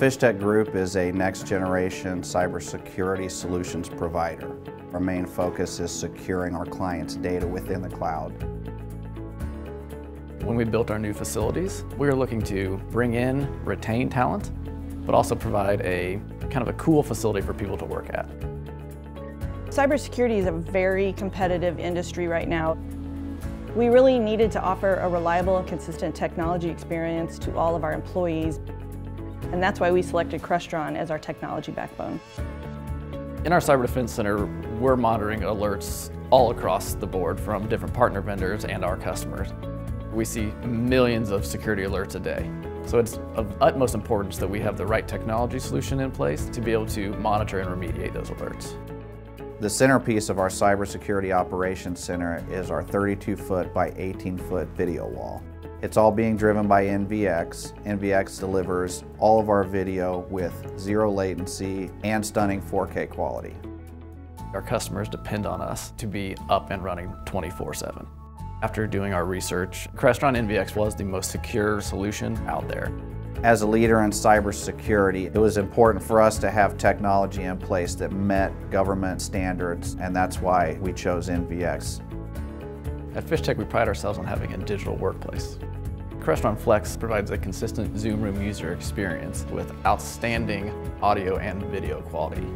FishTech Group is a next-generation cybersecurity solutions provider. Our main focus is securing our clients' data within the cloud. When we built our new facilities, we were looking to bring in, retain talent, but also provide a kind of a cool facility for people to work at. Cybersecurity is a very competitive industry right now. We really needed to offer a reliable and consistent technology experience to all of our employees. And that's why we selected Crestron as our technology backbone. In our Cyber Defense Center, we're monitoring alerts all across the board from different partner vendors and our customers. We see millions of security alerts a day. So it's of utmost importance that we have the right technology solution in place to be able to monitor and remediate those alerts. The centerpiece of our Cybersecurity Operations Center is our 32-foot by 18-foot video wall. It's all being driven by NVX. NVX delivers all of our video with zero latency and stunning 4K quality. Our customers depend on us to be up and running 24-7. After doing our research, Crestron NVX was the most secure solution out there. As a leader in cybersecurity, it was important for us to have technology in place that met government standards, and that's why we chose NVX. At FishTech, we pride ourselves on having a digital workplace. Crestron Flex provides a consistent Zoom Room user experience with outstanding audio and video quality.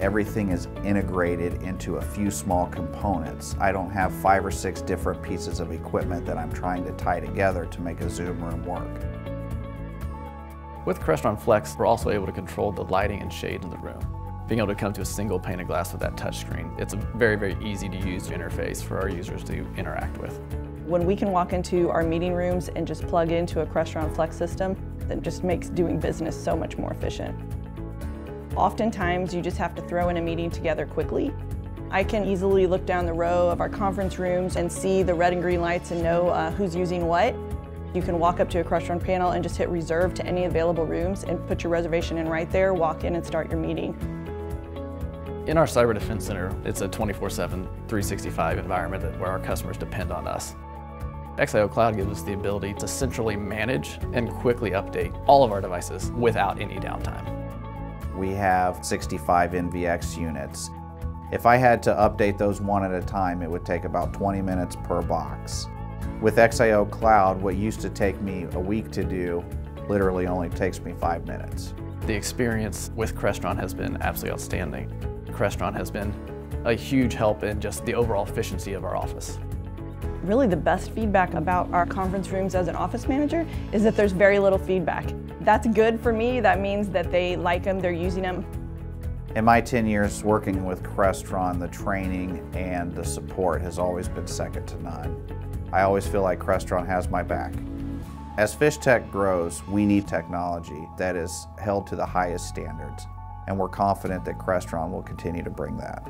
Everything is integrated into a few small components. I don't have five or six different pieces of equipment that I'm trying to tie together to make a Zoom room work. With Crestron Flex, we're also able to control the lighting and shade in the room. Being able to come to a single pane of glass with that touchscreen, it's a very, very easy to use interface for our users to interact with. When we can walk into our meeting rooms and just plug into a Crestron Flex system, that just makes doing business so much more efficient. Oftentimes, you just have to throw in a meeting together quickly. I can easily look down the row of our conference rooms and see the red and green lights and know uh, who's using what. You can walk up to a Crestron panel and just hit reserve to any available rooms and put your reservation in right there, walk in and start your meeting. In our Cyber Defense Center, it's a 24-7, 365 environment where our customers depend on us. XIO Cloud gives us the ability to centrally manage and quickly update all of our devices without any downtime. We have 65 NVX units. If I had to update those one at a time, it would take about 20 minutes per box. With XIO Cloud, what used to take me a week to do literally only takes me five minutes. The experience with Crestron has been absolutely outstanding. Crestron has been a huge help in just the overall efficiency of our office. Really the best feedback about our conference rooms as an office manager is that there's very little feedback. That's good for me. That means that they like them, they're using them. In my 10 years working with Crestron, the training and the support has always been second to none. I always feel like Crestron has my back. As Fishtech grows, we need technology that is held to the highest standards, and we're confident that Crestron will continue to bring that.